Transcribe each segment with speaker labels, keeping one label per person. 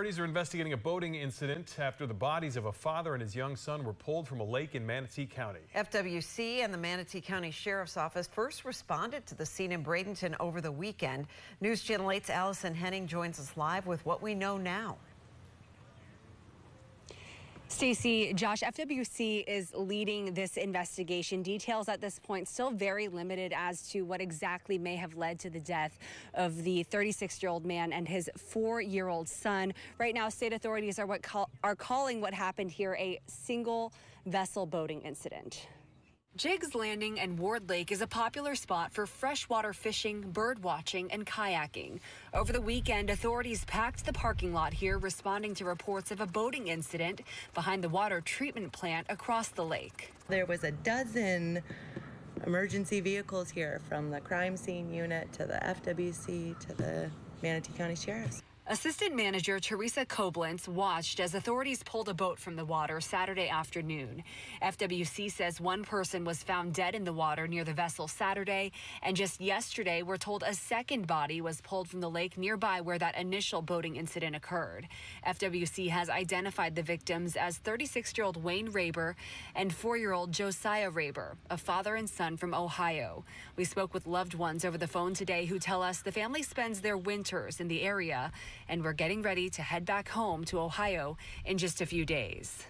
Speaker 1: Authorities are investigating a boating incident after the bodies of a father and his young son were pulled from a lake in Manatee County.
Speaker 2: FWC and the Manatee County Sheriff's Office first responded to the scene in Bradenton over the weekend. News Channel 8's Allison Henning joins us live with what we know now.
Speaker 3: Stacey, Josh, FWC is leading this investigation. Details at this point still very limited as to what exactly may have led to the death of the 36-year-old man and his four-year-old son. Right now, state authorities are what call, are calling what happened here a single vessel boating incident. Jiggs Landing and Ward Lake is a popular spot for freshwater fishing, bird watching, and kayaking. Over the weekend, authorities packed the parking lot here responding to reports of a boating incident behind the water treatment plant across the lake.
Speaker 4: There was a dozen emergency vehicles here from the crime scene unit to the FWC to the Manatee County Sheriff's.
Speaker 3: Assistant Manager Teresa Koblenz watched as authorities pulled a boat from the water Saturday afternoon. FWC says one person was found dead in the water near the vessel Saturday, and just yesterday we're told a second body was pulled from the lake nearby where that initial boating incident occurred. FWC has identified the victims as 36-year-old Wayne Raber and 4-year-old Josiah Raber, a father and son from Ohio. We spoke with loved ones over the phone today who tell us the family spends their winters in the area and we're getting ready to head back home to Ohio in just a few days.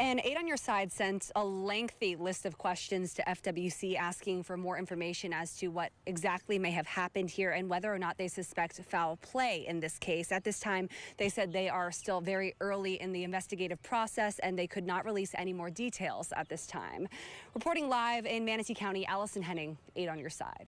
Speaker 3: And Eight on Your Side sent a lengthy list of questions to FWC asking for more information as to what exactly may have happened here and whether or not they suspect foul play in this case. At this time, they said they are still very early in the investigative process and they could not release any more details at this time. Reporting live in Manatee County, Allison Henning, Eight on Your Side.